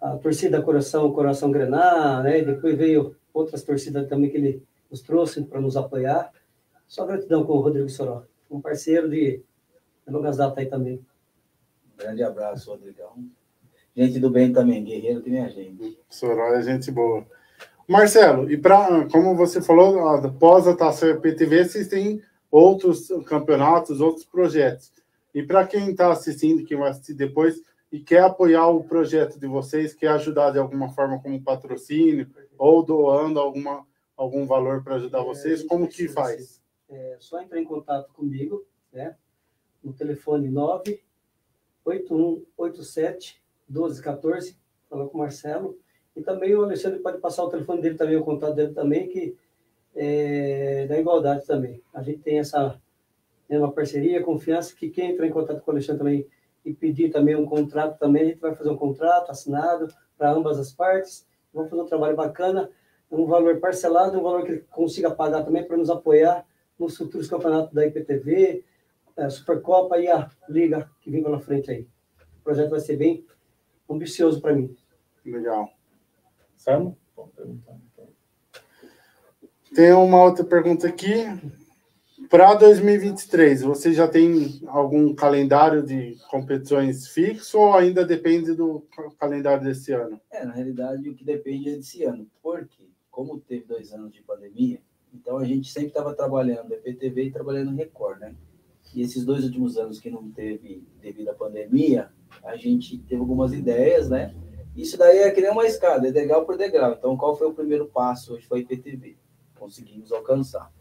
a torcida Coração, Coração Grená, né? E depois veio outras torcidas também que ele nos trouxe para nos apoiar. Só gratidão com o Rodrigo Soró, um parceiro de, de longas datas aí também. Um grande abraço, Rodrigão. Gente do bem também, guerreiro que nem a gente. Soró é gente boa. Marcelo, e para, como você falou, após a Taça PTV, vocês têm outros campeonatos, outros projetos. E para quem está assistindo, quem vai assistir depois e quer apoiar o projeto de vocês, quer ajudar de alguma forma como patrocínio ou doando alguma, algum valor para ajudar é, vocês, como que faz? É só entrar em contato comigo, né? No telefone 98187 1214, falar com o Marcelo. E também o Alexandre pode passar o telefone dele também, o contato dele também, que é da igualdade também. A gente tem essa né, uma parceria, confiança, que quem entrar em contato com o Alexandre também e pedir também um contrato também, a gente vai fazer um contrato assinado para ambas as partes Vamos fazer um trabalho bacana, um valor parcelado, um valor que ele consiga pagar também para nos apoiar nos futuros campeonatos da IPTV, a é, Supercopa e a Liga que vem pela frente aí. O projeto vai ser bem ambicioso para mim. Legal. Samu? Tem uma outra pergunta aqui. Para 2023, você já tem algum calendário de competições fixo ou ainda depende do calendário desse ano? É, na realidade, o que depende é desse ano. Porque, como teve dois anos de pandemia, então a gente sempre estava trabalhando EPTV e trabalhando Record, né? E esses dois últimos anos que não teve devido à pandemia, a gente teve algumas ideias, né? Isso daí é que nem uma escada, é degrau por degrau. Então, qual foi o primeiro passo? Hoje foi IPTV. Conseguimos alcançar.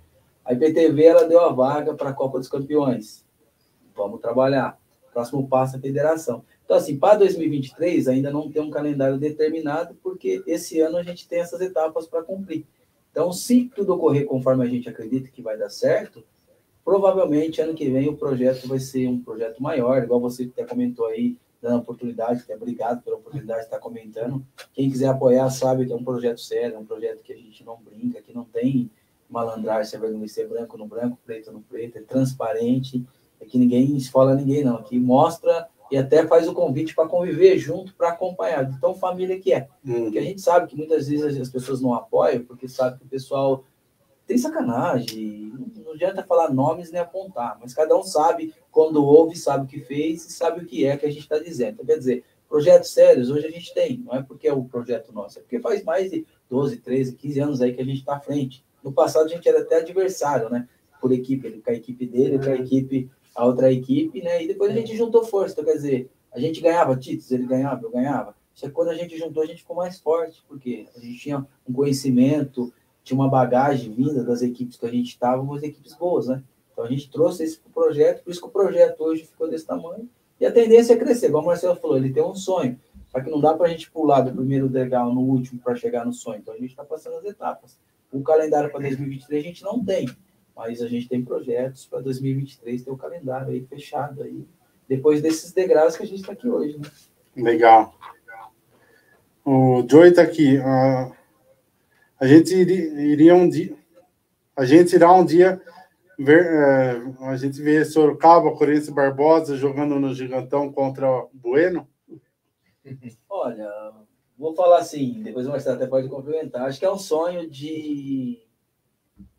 A IPTV ela deu a vaga para a Copa dos Campeões. Vamos trabalhar. Próximo passo é a federação. Então, assim, para 2023 ainda não tem um calendário determinado, porque esse ano a gente tem essas etapas para cumprir. Então, se tudo ocorrer conforme a gente acredita que vai dar certo, provavelmente ano que vem o projeto vai ser um projeto maior, igual você até comentou aí, dando oportunidade, até obrigado pela oportunidade de estar comentando. Quem quiser apoiar sabe que é um projeto sério, é um projeto que a gente não brinca, que não tem malandragem, você vai ser branco no branco, preto no preto, é transparente, é que ninguém esfola ninguém, não. Aqui mostra e até faz o convite para conviver junto, para acompanhar, de tão família que é. Uhum. Porque a gente sabe que muitas vezes as pessoas não apoiam, porque sabe que o pessoal tem sacanagem, não adianta falar nomes nem apontar, mas cada um sabe quando ouve, sabe o que fez e sabe o que é que a gente está dizendo. Então, quer dizer, projetos sérios hoje a gente tem, não é porque é o projeto nosso, é porque faz mais de 12, 13, 15 anos aí que a gente está à frente. No passado a gente era até adversário, né? Por equipe, ele com a equipe dele, com a equipe, a outra equipe, né? E depois a gente juntou força, então quer dizer, a gente ganhava títulos, ele ganhava, eu ganhava. Só que quando a gente juntou, a gente ficou mais forte, porque a gente tinha um conhecimento, tinha uma bagagem vinda das equipes que a gente estava, umas equipes boas, né? Então a gente trouxe esse projeto, por isso que o projeto hoje ficou desse tamanho. E a tendência é crescer, como o Marcelo falou, ele tem um sonho. Só que não dá para a gente pular do primeiro degrau no último para chegar no sonho. Então a gente está passando as etapas. O calendário para 2023 a gente não tem, mas a gente tem projetos para 2023 ter o calendário aí fechado aí, depois desses degraus que a gente está aqui hoje. Né? Legal. O Joey está aqui. Uh, a gente iria um dia, a gente irá um dia ver, uh, a gente vê Sorocaba, Corinthians Barbosa jogando no Gigantão contra Bueno. Olha, vou falar assim, depois o Marcelo até pode complementar. Acho que é um sonho de.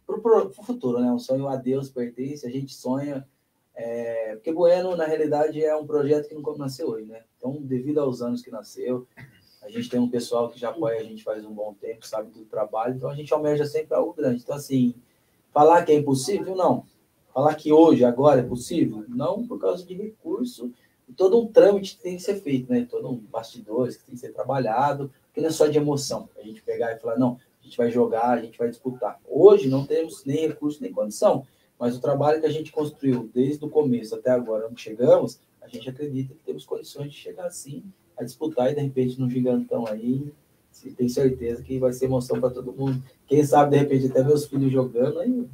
para o futuro, né? Um sonho a Deus pertence, a gente sonha. É... Porque Bueno, na realidade, é um projeto que não nasceu hoje, né? Então, devido aos anos que nasceu, a gente tem um pessoal que já apoia a gente faz um bom tempo, sabe do trabalho, então a gente almeja sempre algo grande. Então, assim, falar que é impossível, não. Falar que hoje, agora é possível, não por causa de recurso todo um trâmite que tem que ser feito, né? Todo um bastidores que tem que ser trabalhado, que não é só de emoção. A gente pegar e falar, não, a gente vai jogar, a gente vai disputar. Hoje não temos nem recurso nem condição, mas o trabalho que a gente construiu desde o começo até agora, onde chegamos, a gente acredita que temos condições de chegar assim, a disputar e de repente no gigantão aí tenho certeza que vai ser emoção para todo mundo. Quem sabe, de repente, até meus filhos jogando, aí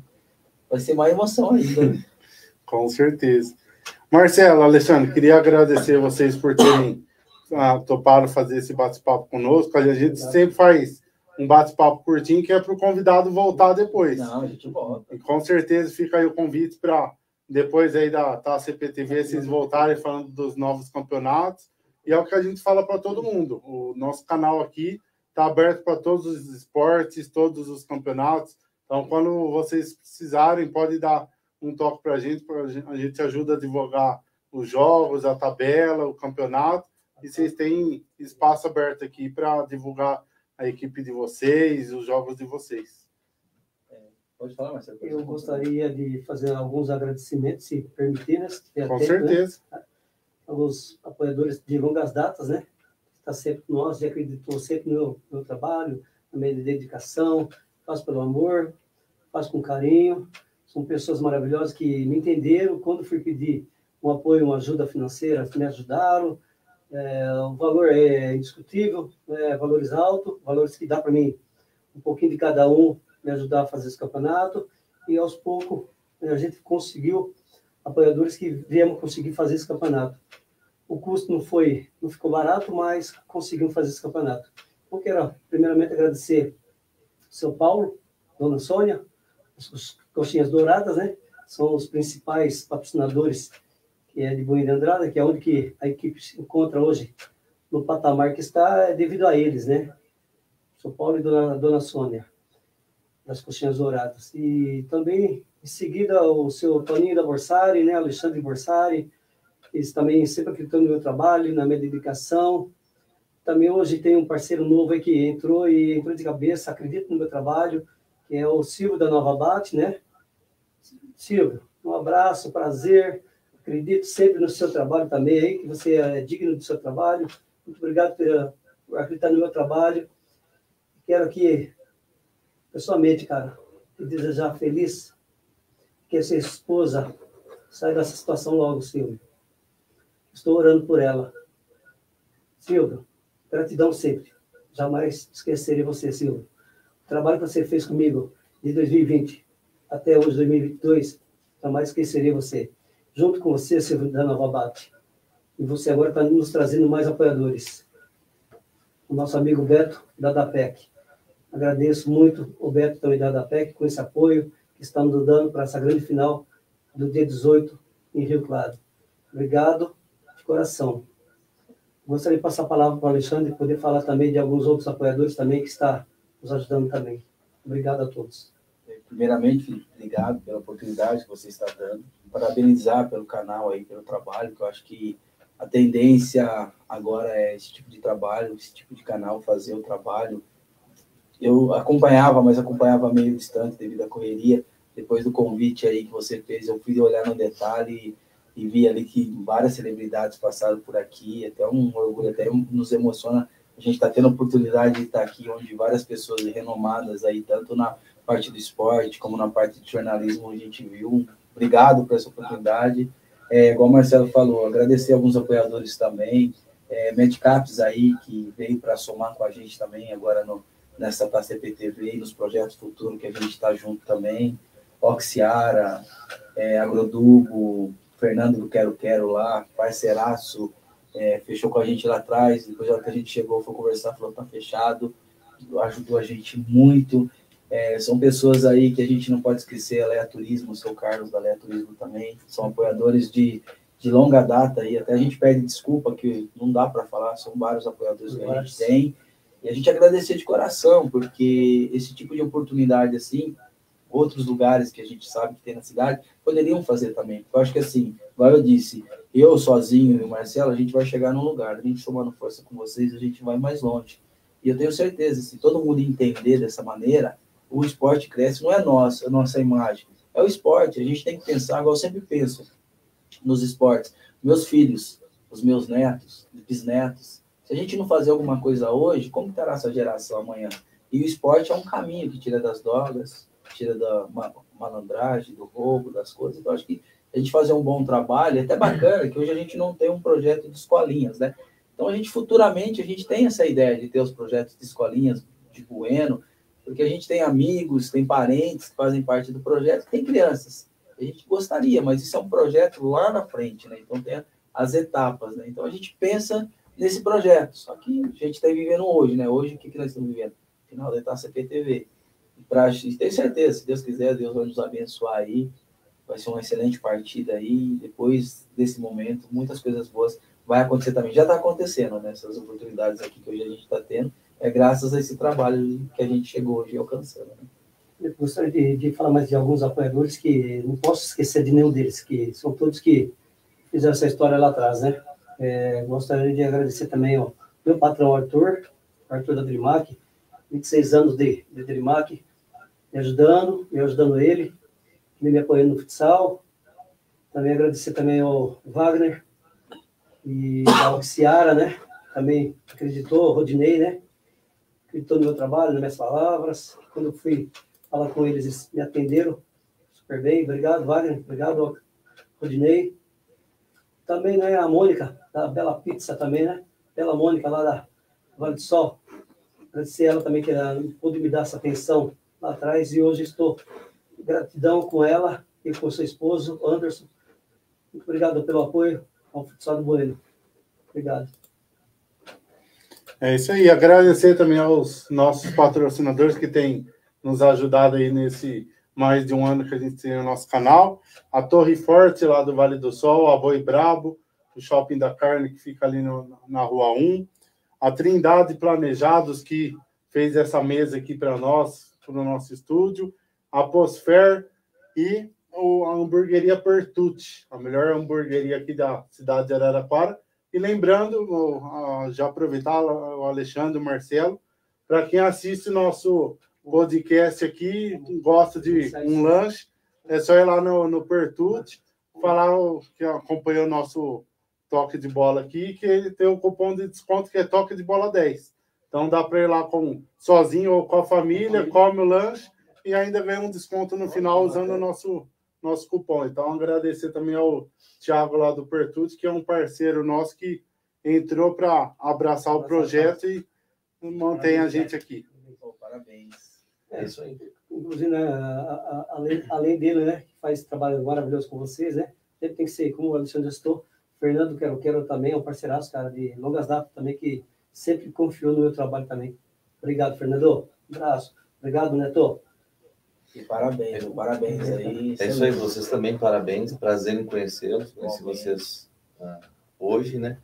vai ser mais emoção ainda. Com certeza. Marcelo, Alexandre, queria agradecer vocês por terem ah, topado fazer esse bate-papo conosco. A gente sempre faz um bate-papo curtinho que é para o convidado voltar depois. Não, a gente volta. E com certeza fica aí o convite para depois aí da, da CPTV vocês voltarem falando dos novos campeonatos. E é o que a gente fala para todo mundo. O nosso canal aqui está aberto para todos os esportes, todos os campeonatos. Então, quando vocês precisarem, pode dar um toque para a gente, a gente ajuda a divulgar os jogos, a tabela, o campeonato. E vocês têm espaço aberto aqui para divulgar a equipe de vocês, os jogos de vocês. É, pode falar, Marcelo. Eu gostaria de fazer alguns agradecimentos, se permitir, né? Se Com tempo, certeza. Né? Aos apoiadores de longas datas, né? Está sempre nós, e acreditou sempre no meu, no trabalho, na minha dedicação, faz pelo amor, faz com carinho. São pessoas maravilhosas que me entenderam quando fui pedir um apoio, uma ajuda financeira, me ajudaram, é, o valor é indiscutível, é, valores altos, valores que dá para mim um pouquinho de cada um me ajudar a fazer esse campeonato. E aos poucos a gente conseguiu apoiadores que viemos conseguir fazer esse campeonato. O custo não foi, não ficou barato, mas conseguimos fazer esse campeonato. Eu quero primeiramente agradecer São Paulo, Dona Sônia, as coxinhas douradas, né? São os principais patrocinadores que é de Buíra Andrada, que é onde que a equipe se encontra hoje no patamar que está, é devido a eles, né? São Paulo e Dona, Dona Sônia, das Coxinhas Douradas. E também, em seguida, o seu Toninho da Borsari, né? Alexandre Borsari, eles também sempre acreditando no meu trabalho, na minha dedicação. Também hoje tem um parceiro novo aí que entrou e entrou de cabeça, acredita no meu trabalho, que é o Silvio da Nova Bate, né? Silvio, um abraço, prazer Acredito sempre no seu trabalho também, aí, que você é digno do seu trabalho. Muito obrigado por, por acreditar no meu trabalho. Quero aqui, pessoalmente, cara, te desejar feliz que a sua esposa saia dessa situação logo, Silvio. Estou orando por ela. Silvio, gratidão sempre. Jamais esquecerei você, Silvio. O trabalho que você fez comigo de 2020 até hoje, 2022, jamais esquecerei você junto com você, Silvio da Nova Bate. E você agora está nos trazendo mais apoiadores. O nosso amigo Beto, da DAPEC. Agradeço muito o Beto também da DAPEC com esse apoio que está nos dando para essa grande final do dia 18 em Rio Claro. Obrigado de coração. Gostaria de passar a palavra para o Alexandre e poder falar também de alguns outros apoiadores também que está nos ajudando também. Obrigado a todos. Primeiramente, obrigado pela oportunidade que você está dando parabenizar pelo canal aí, pelo trabalho, que eu acho que a tendência agora é esse tipo de trabalho, esse tipo de canal fazer o trabalho. Eu acompanhava, mas acompanhava meio distante devido à correria. Depois do convite aí que você fez, eu fui olhar no detalhe e, e vi ali que várias celebridades passaram por aqui, até um orgulho, até nos emociona. A gente está tendo a oportunidade de estar aqui, onde várias pessoas renomadas aí, tanto na parte do esporte como na parte de jornalismo, a gente viu Obrigado por essa oportunidade. É, igual o Marcelo falou, agradecer alguns apoiadores também, é, Medicaps aí, que veio para somar com a gente também agora no, nessa PTV e nos projetos futuros que a gente está junto também. Oxiara, é, Agrodubo, Fernando do Quero Quero lá, parceiraço, é, fechou com a gente lá atrás, depois que a gente chegou, foi conversar, falou, tá fechado, ajudou a gente muito. É, são pessoas aí que a gente não pode esquecer, a Leia Turismo, o seu Carlos da Leia Turismo também, são apoiadores de, de longa data e até a gente pede desculpa que não dá para falar, são vários apoiadores que a gente tem. E a gente agradecer de coração, porque esse tipo de oportunidade assim, outros lugares que a gente sabe que tem na cidade, poderiam fazer também. Eu acho que assim, igual eu disse, eu sozinho e o Marcelo, a gente vai chegar num lugar, a gente somando força com vocês, a gente vai mais longe. E eu tenho certeza, se todo mundo entender dessa maneira, o esporte cresce, não é nossa, a nossa imagem, é o esporte. A gente tem que pensar, igual eu sempre penso nos esportes. Meus filhos, os meus netos, os bisnetos, se a gente não fazer alguma coisa hoje, como estará essa geração amanhã? E o esporte é um caminho que tira das drogas, tira da malandragem, do roubo, das coisas. Então, acho que a gente fazer um bom trabalho, é até bacana que hoje a gente não tem um projeto de escolinhas, né? Então, a gente futuramente, a gente tem essa ideia de ter os projetos de escolinhas de Bueno, porque a gente tem amigos, tem parentes que fazem parte do projeto, tem crianças. A gente gostaria, mas isso é um projeto lá na frente, né? Então, tem as etapas, né? Então, a gente pensa nesse projeto, só que a gente está vivendo hoje, né? Hoje, o que, que nós estamos vivendo? Final da etapa CPTV. Pra, tenho certeza, se Deus quiser, Deus vai nos abençoar aí, vai ser uma excelente partida aí, depois desse momento, muitas coisas boas vai acontecer também. Já está acontecendo, né? Essas oportunidades aqui que hoje a gente está tendo, é graças a esse trabalho que a gente chegou hoje alcançando. Né? Eu gostaria de, de, falar mais de alguns apoiadores que não posso esquecer de nenhum deles, que são todos que fizeram essa história lá atrás, né? É, gostaria de agradecer também ao meu patrão Arthur, Arthur da Drimac, 26 anos de, de Drimac, me ajudando, me ajudando ele, me apoiando no futsal. Também agradecer também ao Wagner, e a Oxiara, né? Também acreditou, Rodinei, né? Acreditou no meu trabalho, nas minhas palavras. Quando eu fui falar com eles, eles me atenderam super bem. Obrigado, Wagner. Obrigado, Rodinei. Também, né, a Mônica, da Bela Pizza também, né? Bela Mônica, lá da Vale do Sol. Agradecer ela também, que ela pôde me dar essa atenção lá atrás. E hoje estou gratidão com ela e com seu esposo, Anderson. Muito obrigado pelo apoio ao futsal do Bueno. Obrigado. É isso aí. Agradecer também aos nossos patrocinadores que têm nos ajudado aí nesse mais de um ano que a gente tem no nosso canal. A Torre Forte, lá do Vale do Sol, a Boi Brabo, o Shopping da Carne, que fica ali no, na Rua 1. A Trindade Planejados, que fez essa mesa aqui para nós, para o nosso estúdio. A Posfer e a hamburgueria Pertucci, a melhor hamburgueria aqui da cidade de Araraquara. E lembrando, já aproveitar o Alexandre, o Marcelo, para quem assiste nosso podcast aqui, gosta de um lanche, é só ir lá no, no Pertucci, falar que acompanhou o nosso toque de bola aqui, que ele tem o cupom de desconto que é toque de bola 10. Então dá para ir lá com sozinho ou com a família, come o lanche e ainda ganha um desconto no final usando o nosso nosso cupom. Então, agradecer também ao Thiago lá do Pertut, que é um parceiro nosso que entrou para abraçar o projeto e mantém a gente aqui. Parabéns. É isso aí. Inclusive, né, além, além dele, né, que faz trabalho maravilhoso com vocês, né, ele tem que ser, como o Alexandre estou, Fernando Quero Quero também é um parceiraço, cara, de longas datas também, que sempre confiou no meu trabalho também. Obrigado, Fernando. Um abraço. Obrigado, Neto. E parabéns, parabéns aí. É isso aí, vocês também, parabéns. Prazer em conhecê-los, conheci vocês uh, hoje, né?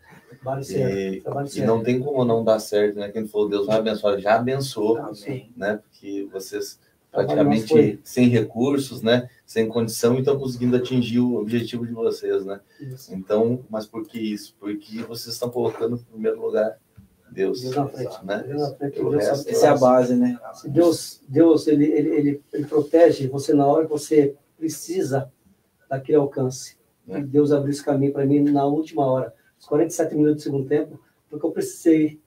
E, e, não tem como não dar certo, né? Quem falou Deus vai abençoar, já abençoou, Amém. né? Porque vocês praticamente sem recursos, né? Sem condição, e estão conseguindo atingir o objetivo de vocês, né? Isso. Então, mas por que isso? Porque vocês estão colocando em primeiro lugar Deus, Deus na frente. Né? Deus na frente. Deus essa é a base, né? Deus, Deus ele, ele, ele, ele, protege você na hora que você precisa daquele alcance. É. Deus abriu esse caminho para mim na última hora, os 47 minutos do segundo tempo, porque eu precisei.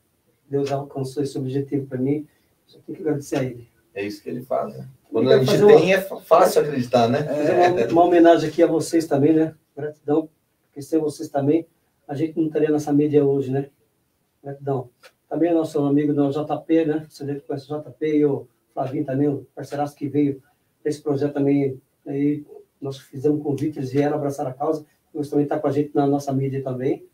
Deus alcançou esse objetivo para mim. Só tenho que agradecer a Ele. É isso que Ele faz, né? Quando a gente tem, uma... é fácil acreditar, né? Fazer uma, uma homenagem aqui a vocês também, né? Gratidão, porque sem vocês também, a gente não estaria nessa mídia hoje, né? Gratidão. Também o nosso amigo do JP, né? Você conhece o JP e o Flavinho também, o parceiraço que veio esse projeto também. Aí nós fizemos um convite, eles vieram abraçar a causa. Eles também estão tá com a gente na nossa mídia também?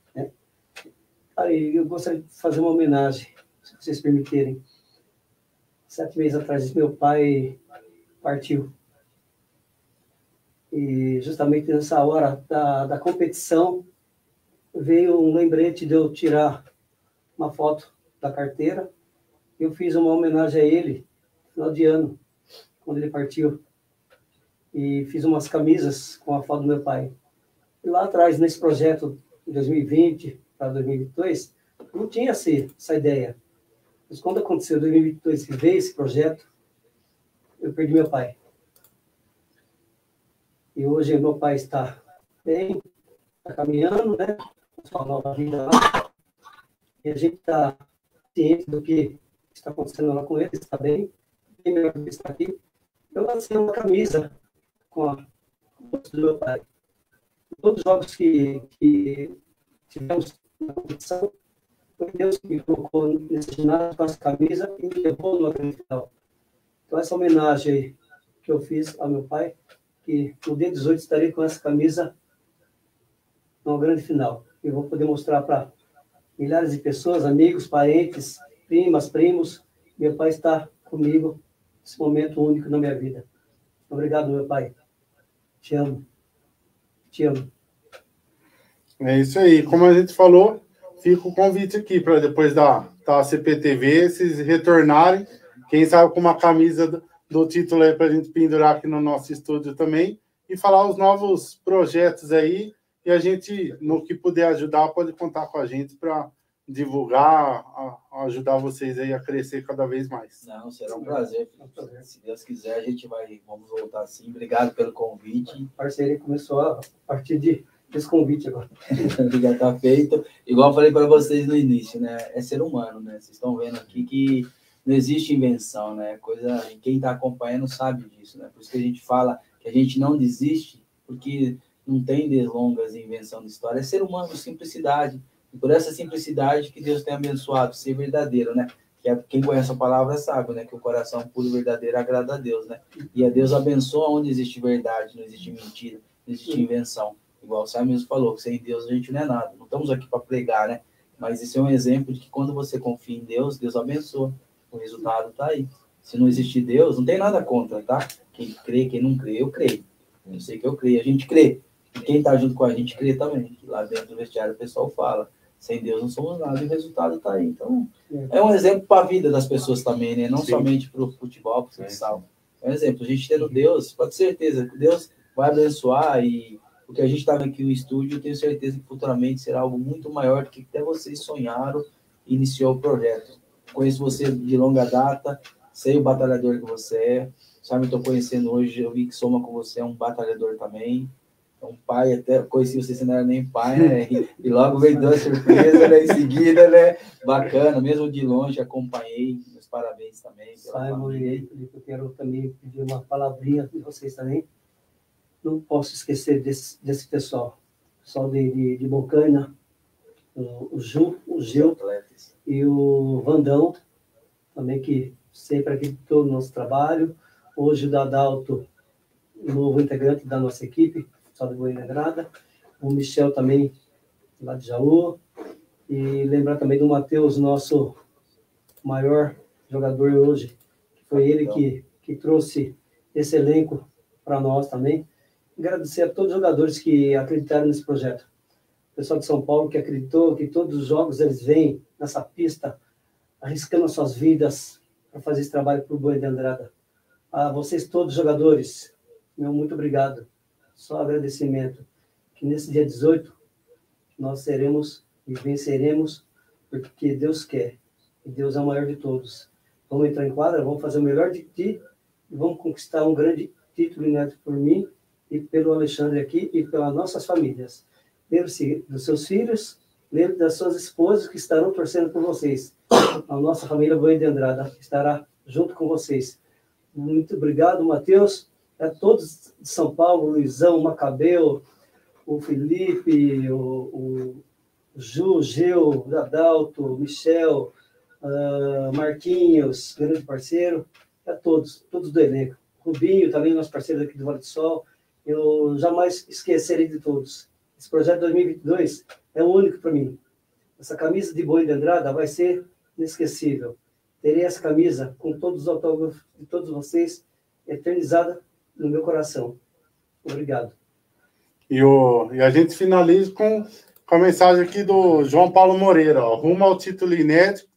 Aí eu gostaria de fazer uma homenagem, se vocês permitirem. Sete meses atrás, meu pai partiu. E justamente nessa hora da, da competição, veio um lembrete de eu tirar uma foto da carteira. Eu fiz uma homenagem a ele no final de ano, quando ele partiu. E fiz umas camisas com a foto do meu pai. E lá atrás, nesse projeto de 2020 para 2022, não tinha essa ideia. Mas quando aconteceu em 2022 que veio esse projeto, eu perdi meu pai. E hoje meu pai está bem, está caminhando, né? Sua nova vida lá e a gente está ciente do que está acontecendo lá com ele, está bem, bem melhor que está aqui. Eu lancei uma camisa com a do meu pai. Todos os jogos que, que tivemos na competição, Foi Deus que me colocou nesse ginásio com essa camisa e me levou no final. Então, essa homenagem que eu fiz ao meu pai, que no dia 18 estarei com essa camisa numa grande final. E vou poder mostrar para milhares de pessoas, amigos, parentes, primas, primos. Meu pai está comigo nesse momento único na minha vida. Obrigado, meu pai. Te amo. Te amo. É isso aí. Como a gente falou, fica o convite aqui para depois da, da CPTV, vocês retornarem. Quem sabe com uma camisa do, do título aí para a gente pendurar aqui no nosso estúdio também e falar os novos projetos aí. E a gente, no que puder ajudar, pode contar com a gente para divulgar, a, ajudar vocês aí a crescer cada vez mais. Não, será um prazer. Se Deus quiser, a gente vai, vamos voltar sim. Obrigado pelo convite. A parceria começou a partir de esse convite agora. Já está feito. Igual eu falei para vocês no início, né? É ser humano, né? Vocês estão vendo aqui que não existe invenção, né? Coisa. Quem está acompanhando sabe disso, né? Por isso que a gente fala que a gente não desiste, porque não tem delongas em invenção de história. É ser humano, simplicidade. E por essa simplicidade que Deus tem abençoado, ser verdadeiro, né? Que é, quem conhece a palavra sabe, né? Que o coração puro e verdadeiro agrada a Deus, né? E a Deus abençoa onde existe verdade, não existe mentira, não existe invenção. Igual o Sam mesmo falou, que sem Deus a gente não é nada. Não estamos aqui para pregar, né? Mas isso é um exemplo de que quando você confia em Deus, Deus abençoa. O resultado está aí. Se não existir Deus, não tem nada contra, tá? Quem crê, quem não crê, eu creio. Eu sei que eu creio, a gente crê. E quem está junto com a gente crê também. Lá dentro do vestiário o pessoal fala. Sem Deus não somos nada e o resultado está aí. Então, é um exemplo para a vida das pessoas também, né? Não Sim. somente para o futebol, para o futsal. É um exemplo. A gente tendo Deus, pode ter certeza que Deus vai abençoar e o que a gente estava aqui no estúdio, eu tenho certeza que futuramente será algo muito maior do que até vocês sonharam e iniciou o projeto. Conheço você de longa data, sei o batalhador que você é, sabe, estou conhecendo hoje, eu vi que soma com você é um batalhador também, é um pai, até conheci você, você não era nem pai, né? E, e logo veio duas surpresas, né? Em seguida, né? Bacana, mesmo de longe, acompanhei, meus parabéns também. Simon eu quero também pedir uma palavrinha de vocês também não posso esquecer desse, desse pessoal. Pessoal de, de, de o, o Ju, o Gil e o Vandão, também que sempre acreditou no nosso trabalho. Hoje o Dadalto, novo integrante da nossa equipe, só de Goiânia Grada. O Michel também, lá de Jaú. E lembrar também do Matheus, nosso maior jogador hoje, foi ele que, que trouxe esse elenco para nós também agradecer a todos os jogadores que acreditaram nesse projeto. O pessoal de São Paulo que acreditou que todos os jogos eles vêm nessa pista, arriscando as suas vidas para fazer esse trabalho para o Boi de Andrada. A vocês todos jogadores, meu muito obrigado. Só agradecimento. Que nesse dia 18 nós seremos e venceremos porque Deus quer. E Deus é o maior de todos. Vamos entrar em quadra, vamos fazer o melhor de ti e vamos conquistar um grande título inédito por mim e pelo Alexandre aqui e pelas nossas famílias. Lembre-se dos seus filhos, lembre das suas esposas que estarão torcendo por vocês. A nossa família Boa de Andrada estará junto com vocês. Muito obrigado, Matheus. A todos de São Paulo, Luizão, Macabeu, o Felipe, o, o Ju, Gil, Adalto, Michel, uh, Marquinhos, grande parceiro, a todos, todos do elenco. Rubinho, também nosso parceiro aqui do Vale do Sol, eu jamais esquecerei de todos. Esse projeto 2022 é o único para mim. Essa camisa de boi de Andrada vai ser inesquecível. Terei essa camisa com todos os autógrafos de todos vocês eternizada no meu coração. Obrigado. E, o, e a gente finaliza com, com a mensagem aqui do João Paulo Moreira, ó, rumo ao título inédito.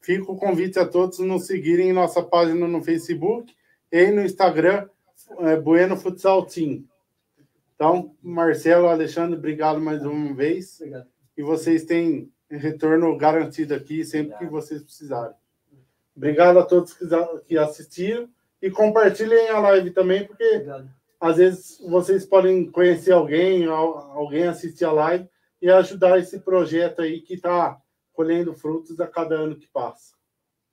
Fica o convite a todos nos seguirem em nossa página no Facebook e no Instagram, é, Bueno Futsal Team. Então, Marcelo, Alexandre, obrigado mais uma vez. Obrigado. E vocês têm retorno garantido aqui sempre obrigado. que vocês precisarem. Obrigado a todos que assistiram e compartilhem a live também, porque obrigado. às vezes vocês podem conhecer alguém, alguém assistir a live e ajudar esse projeto aí que está colhendo frutos a cada ano que passa.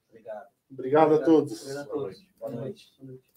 Obrigado. Obrigado, obrigado. a todos. Obrigado a todos. Boa noite. Boa noite.